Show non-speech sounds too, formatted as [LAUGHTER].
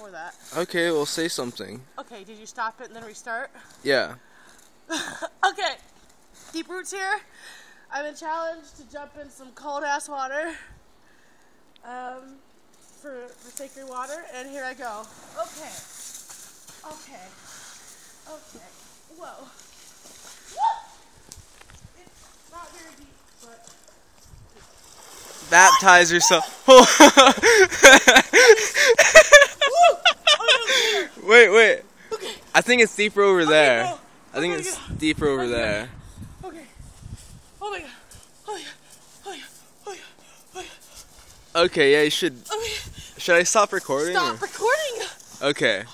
before that. Okay, well, say something. Okay, did you stop it and then restart? Yeah. [LAUGHS] okay, deep roots here. I've been challenged to jump in some cold ass water um, for, for sacred water, and here I go. Okay, okay, okay. Whoa. Woo! It's not very deep, but. Baptize yourself. [LAUGHS] [LAUGHS] Wait, wait. I think it's deeper over there. no. I think Oh it's God. deeper over Okay. there. Okay. Oh my god. Oh my god. Oh my god. Oh my god. Oh my god. Okay, yeah, you should. God. Should I stop recording? Stop recording. Okay.